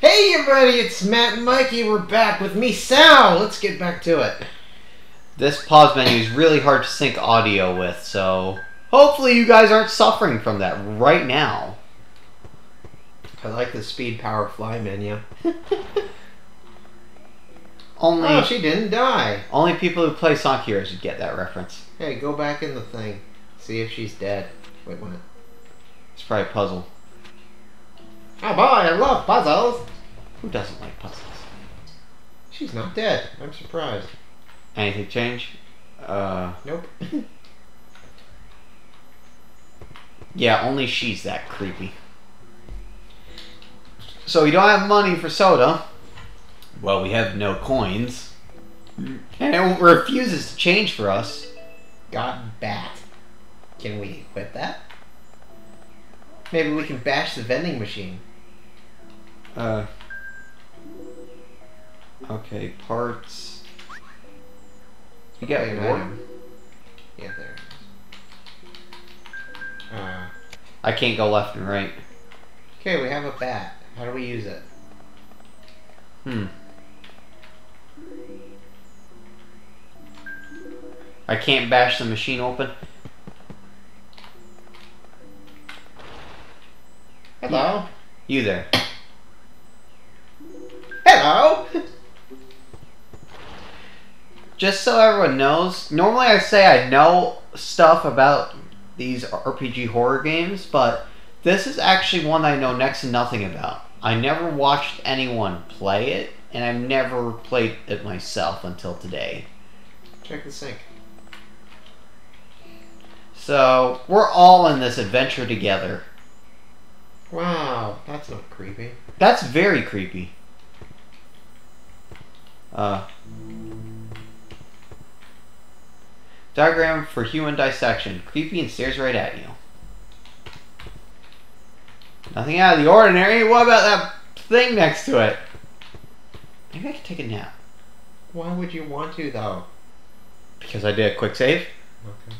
Hey everybody, it's Matt and Mikey. We're back with Misao. Let's get back to it. This pause menu is really hard to sync audio with, so hopefully you guys aren't suffering from that right now. I like the speed power fly menu. Only Oh, she didn't die. only people who play Sonic Heroes would get that reference. Hey, go back in the thing. See if she's dead. Wait, what? It's probably a puzzle. Oh boy, I love puzzles. Who doesn't like puzzles? She's not dead. I'm surprised. Anything change? Uh, Nope. yeah, only she's that creepy. So we don't have money for soda. Well, we have no coins. And it refuses to change for us. Got bat. Can we equip that? Maybe we can bash the vending machine. Uh. Okay, parts. You got Wait, an. Yeah, there. Uh, I can't go left and right. okay, we have a bat. How do we use it? Hmm. I can't bash the machine open. Hello? You there. Just so everyone knows, normally I say I know stuff about these RPG horror games, but this is actually one I know next to nothing about. I never watched anyone play it, and I've never played it myself until today. Check the sink. So, we're all in this adventure together. Wow, that's not creepy. That's very creepy. Uh, diagram for human dissection. Creepy and stares right at you. Nothing out of the ordinary. What about that thing next to it? Maybe I could take a nap. Why would you want to, though? Because I did a quick save. Okay.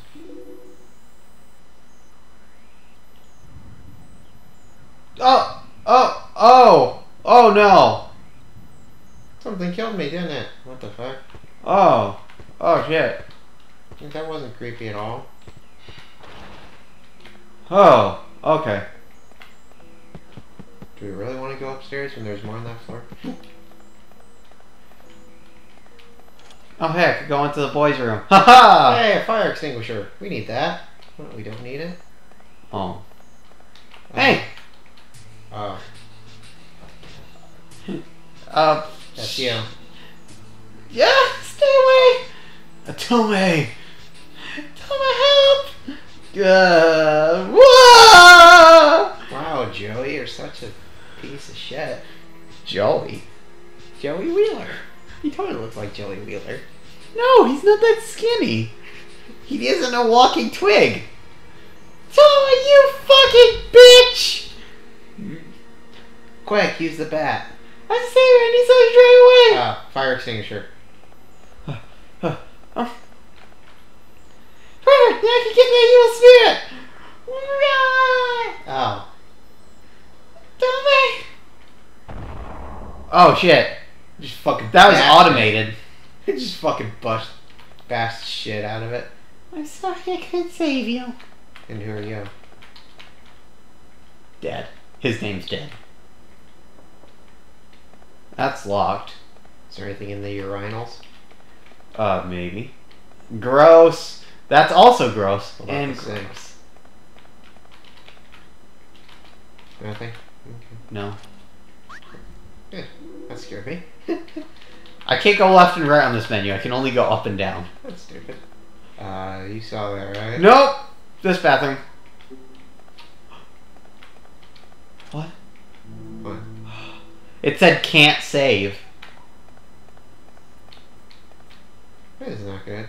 Oh! Oh! Oh! Oh no! Something killed me, didn't it? What the fuck? Oh! Oh shit. That wasn't creepy at all. Oh! Okay. Do we really want to go upstairs when there's more on that floor? Oh heck, go into the boys' room. Haha! hey, a fire extinguisher. We need that. Well, we don't need it. Oh. Uh, Hey! Oh, Uh, that's you. yeah, stay away! Atome! Uh! Wow, Joey, you're such a piece of shit. Joey? Joey Wheeler. He totally looks like Joey Wheeler. No, he's not that skinny. He isn't a walking twig. Oh, you fucking bitch! Quick, use the bat. I say I need something straight away! Ah, fire extinguisher. oh. Perfect! Now I can get that evil spirit! Oh, Don't me! Oh shit. just fucking. That was automated. it. just fucking bust, bashed shit out of it. I'm sorry I couldn't save you. And who are you? Dead. His name's dead. That's locked. Is there anything in the urinals? Uh, maybe. Gross. That's also gross. About and gross. Nothing. No. Okay. That scared me. I can't go left and right on this menu. I can only go up and down. That's stupid. Uh, you saw that, right? Nope. This bathroom. What? What? It said can't save. That is not good.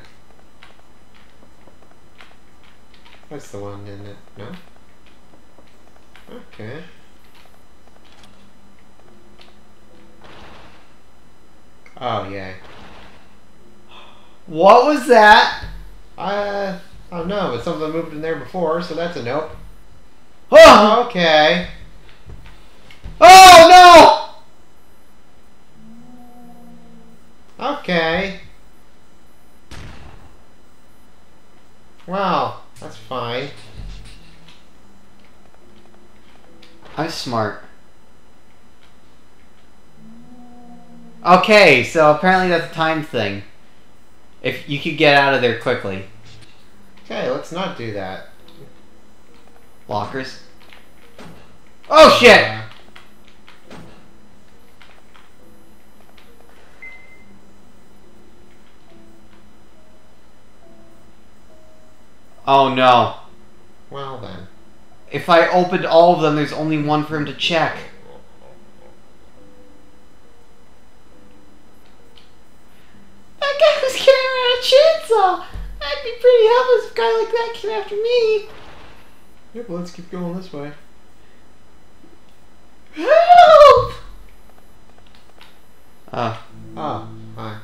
That's the one, isn't it? No? Okay. Oh, yeah. What was that? Uh, I don't know, but something moved in there before, so that's a nope. Oh! Okay. Oh, no! Okay. Smart. Okay, so apparently that's a time thing. If you could get out of there quickly. Okay, let's not do that. Lockers. Oh shit! Uh, Oh no. well then. If I opened all of them, there's only one for him to check. That guy was carrying around a chainsaw! I'd be pretty helpless if a guy like that came after me. Yep, let's keep going this way. Help! Oh. Oh, hi.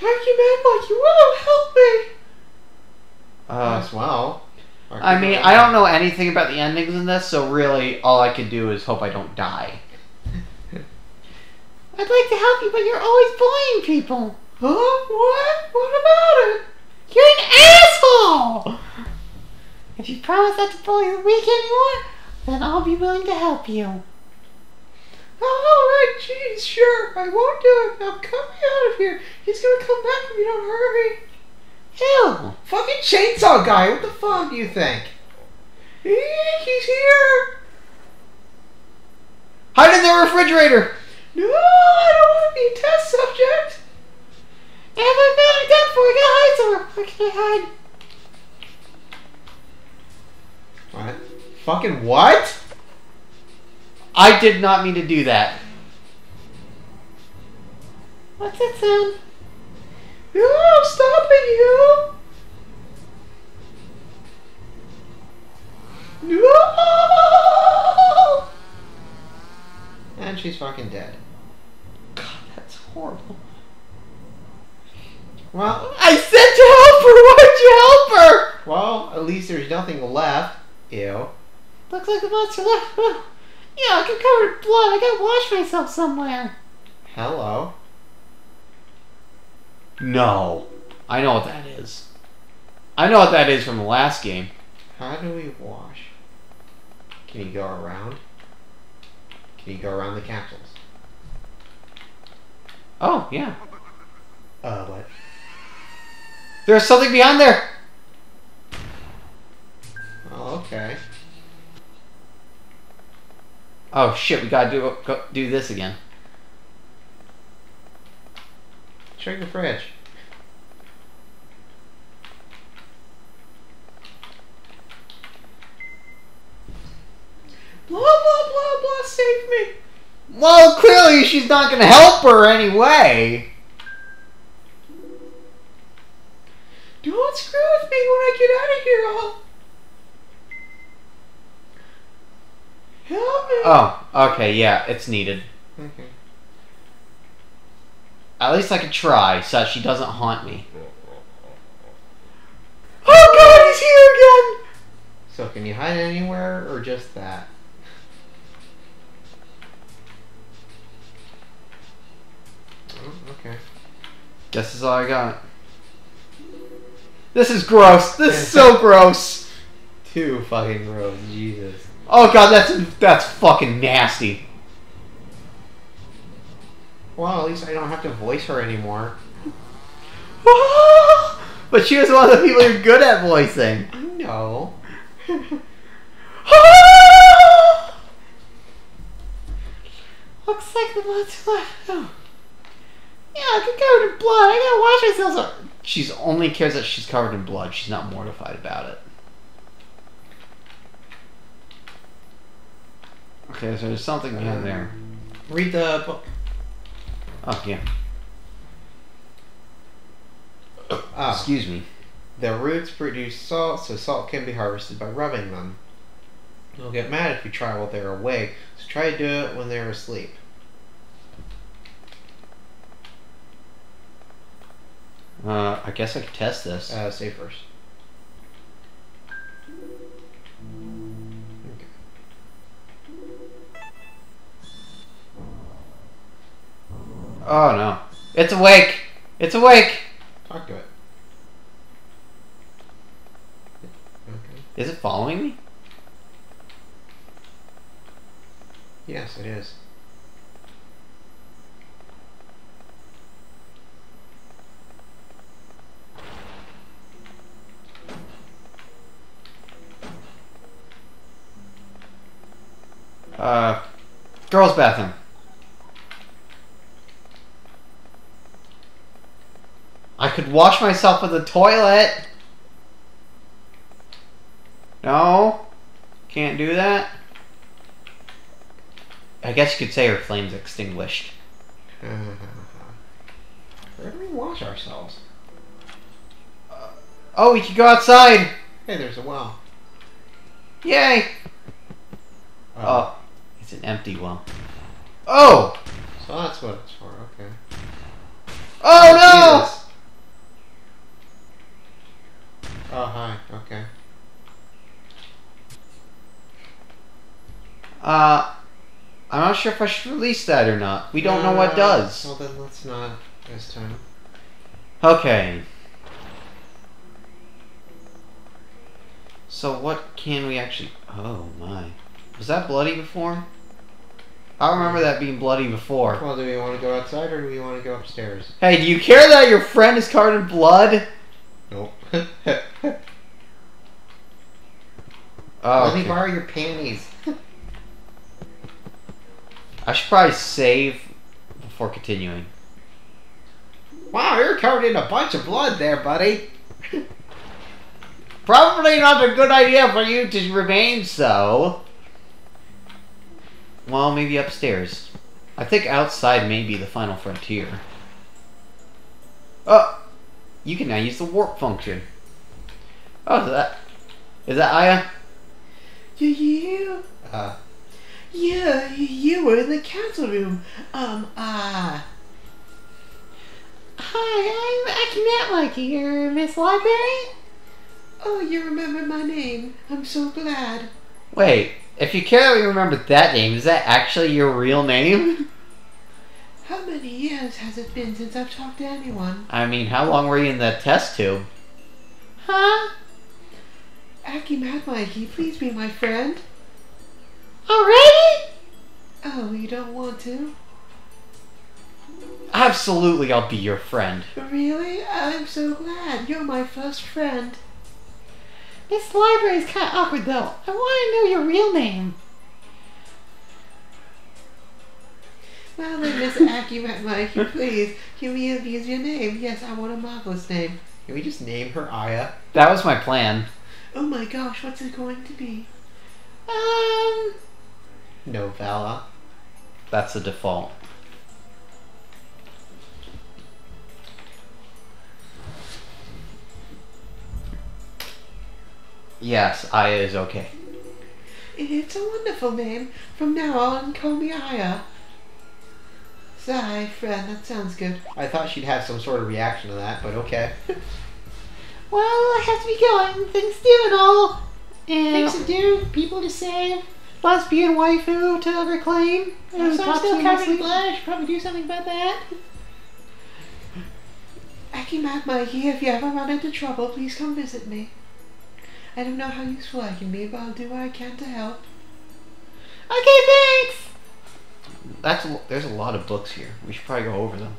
How you man like you will help me? Uh, as well. I mean, I don't know anything about the endings in this, so really, all I can do is hope I don't die. I'd like to help you, but you're always bullying people. Huh? What? What about it? You're an asshole! If you promise not to bully the weak anymore, then I'll be willing to help you. Alright, geez, sure, I won't do it. Now cut me out of here. He's gonna come back if you don't hurry. Fucking chainsaw guy, what the fuck do you think? He's here! Hide in the refrigerator! No, I don't want to be a test subject! If I found a gun for I gotta hide somewhere. Where can I hide? What? Fucking what? I did not mean to do that. What's that sound? No, I'm stopping you! No! And she's fucking dead. God, that's horrible. Well, I said to help her! Why'd you help her? well, at least there's nothing left. Ew. Looks like the monster left. yeah, I can cover blood. I gotta wash myself somewhere. Hello. No. I know what that is. I know what that is from the last game. How do we wash? Can you go around? Can you go around the capsules? Oh, yeah. Uh, what? There's something behind there! Oh, okay. Oh shit, we gotta do go, do this again. Check the fridge. Blah blah blah blah, save me! Well, clearly she's not gonna help her anyway. Don't screw with me when I get out of here, I'll... Help me! Oh, okay, yeah, it's needed. Okay. At least I could try, so that she doesn't haunt me. Oh god, he's here again! So can you hide anywhere or just that? Oh, okay. Guess this is all I got. This is gross. This is so gross. Too fucking gross, Jesus. Oh god, that's that's fucking nasty. Well, at least I don't have to voice her anymore. but she was one of the people you're good at voicing. No. Looks like the blood's left. Oh. Yeah, I can covered in blood. I gotta wash myself. So she's only cares that she's covered in blood. She's not mortified about it. Okay, so there's something behind there. Read the book. Oh yeah. Ah, Excuse me. the roots produce salt, so salt can be harvested by rubbing them. They'll get mad if you try while they're awake, so try to do it when they're asleep. Uh, I guess I could test this. Uh, say first. Oh no. It's awake! It's awake! Talk to it. Is it. following me? Yes, it is. Uh, girls' bathroom. I could wash myself with the toilet. No, can't do that. I guess you could say her flame's extinguished. Where do we wash ourselves? Uh, oh, we could go outside. Hey, there's a well. Yay! Oh, Oh, it's an empty well. Oh! so that's what it's for. Okay. Oh Jesus. Oh hi. Okay. Uh, I'm not sure if I should release that or not. We don't know what Uh, does. Well then, let's not this time. Okay. So what can we actually? Oh my! Was that bloody before? I remember that being bloody before. Well, do we want to go outside or do we want to go upstairs? Hey, do you care that your friend is covered in blood? Nope. Oh, Let me borrow your panties. I should probably save before continuing. Wow, you're covered in a bunch of blood there, buddy. Probably not a good idea for you to remain so. Well, maybe upstairs. I think outside may be the final frontier. Oh! You can now use the warp function. Oh, is that... Is that Aya? You, you, Uh, you, you were in the council room. Um, ah. Hi, I'm Aki Matlock here, Miss Library. Oh, you remember my name. I'm so glad. Wait, if you we remember that name, is that actually your real name? How many years has it been since I've talked to anyone? I mean, how long were you in that test tube? Huh? Aki Mad Mikey, please be my friend. Already? Oh, you don't want to? Absolutely, I'll be your friend. Really? I'm so glad. You're my first friend. This library is kind of awkward, though. I want to know your real name. Well then, Miss Aki Mad Mikey, please, can we use your name? Yes, I want a marvelous name. can we just name her Aya? That was my plan. Oh my gosh, what's it going to be? Um, Novella. That's the default. Yes, Aya is okay. It's a wonderful name. From now on, call me Aya. Sigh, friend, that sounds good. I thought she'd have some sort of reaction to that, but okay. well, I have to be going. Things to do and all. Things to do, people to save. lesbian waifu to reclaim. I'm who so talks still to covered in blood. I should probably do something about that. Aki Mad Mikey, if you ever run into trouble, please come visit me. I don't know how useful I can be, but I'll do what I can to help. Okay, thanks. That's a, there's a lot of books here. We should probably go over them.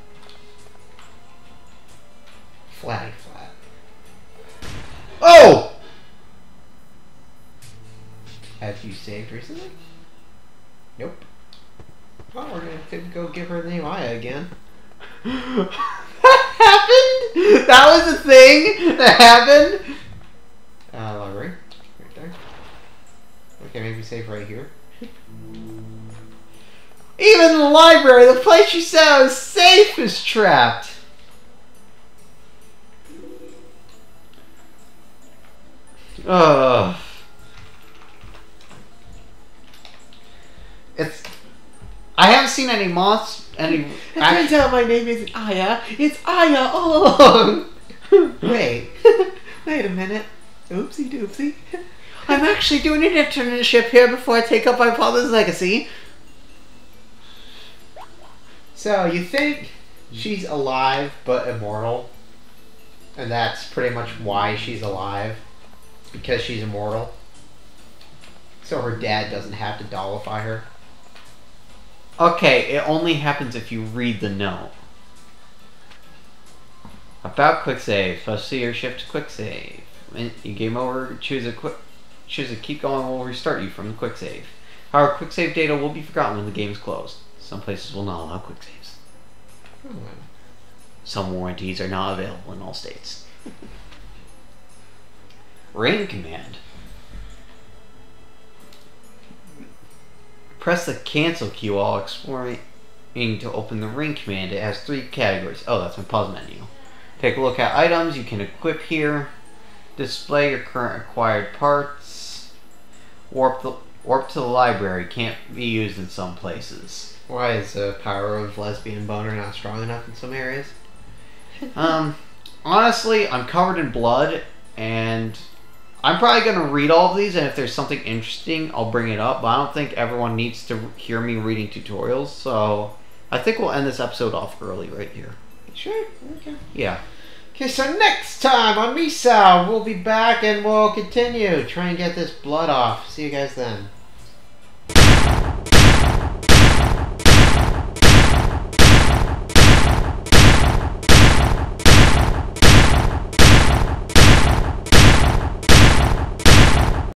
Flatty flat. Saved recently? Nope. Well, we're gonna go give her the name Aya again. that happened? That was a thing that happened? Uh, library. Right there. Okay, maybe save right here. Even the library, the place you said I was safe, is trapped. Ugh. Seen any moths. Any. It turns out my name isn't Aya, it's Aya all along. Wait. Wait a minute. Oopsie doopsie. I'm actually doing an internship here before I take up my father's legacy. So, you think she's alive but immortal? And that's pretty much why she's alive? Because she's immortal? So her dad doesn't have to dollify her. Okay, it only happens if you read the note. About quick save, let's see your shift to quick save. When you game over, choose a quick choose a keep going will restart you from the quick save. However, quick save data will be forgotten when the game is closed. Some places will not allow quick saves. Oh, Some warranties are not available in all states. Ring command. Press the cancel key while exploring to open the ring command. It has three categories. Oh, that's my pause menu. Take a look at items you can equip here. Display your current acquired parts. Warp the warp to the library can't be used in some places. Why is the power of lesbian boner not strong enough in some areas? Um, honestly, I'm covered in blood, and I'm probably gonna read all of these. And if there's something interesting, I'll bring it up. But I don't think everyone needs to hear me reading tutorials. So I think we'll end this episode off early right here. Sure. Okay. Yeah. Okay, so next time on Misao, we'll be back and we'll continue. Try and get this blood off. See you guys then.